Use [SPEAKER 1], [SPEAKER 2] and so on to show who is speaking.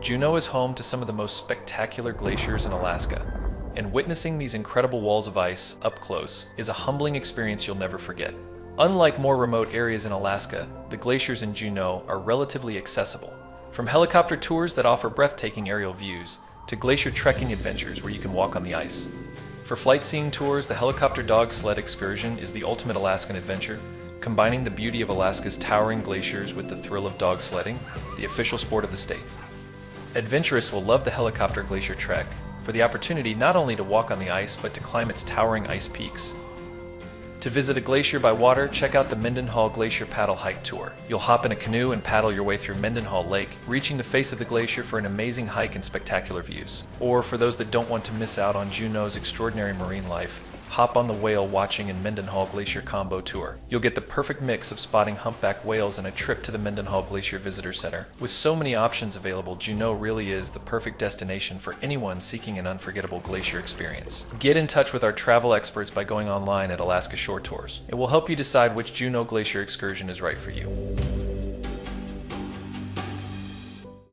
[SPEAKER 1] Juneau is home to some of the most spectacular glaciers in Alaska, and witnessing these incredible walls of ice up close is a humbling experience you'll never forget. Unlike more remote areas in Alaska, the glaciers in Juneau are relatively accessible. From helicopter tours that offer breathtaking aerial views, to glacier trekking adventures where you can walk on the ice. For flight seeing tours, the helicopter dog sled excursion is the ultimate Alaskan adventure, combining the beauty of Alaska's towering glaciers with the thrill of dog sledding, the official sport of the state. Adventurists will love the helicopter glacier trek for the opportunity not only to walk on the ice but to climb its towering ice peaks. To visit a glacier by water, check out the Mendenhall Glacier Paddle Hike Tour. You'll hop in a canoe and paddle your way through Mendenhall Lake, reaching the face of the glacier for an amazing hike and spectacular views. Or for those that don't want to miss out on Juneau's extraordinary marine life, hop on the whale watching and Mendenhall Glacier combo tour. You'll get the perfect mix of spotting humpback whales and a trip to the Mendenhall Glacier Visitor Center. With so many options available, Juneau really is the perfect destination for anyone seeking an unforgettable glacier experience. Get in touch with our travel experts by going online at Alaska Shore Tours. It will help you decide which Juneau Glacier excursion is right for you.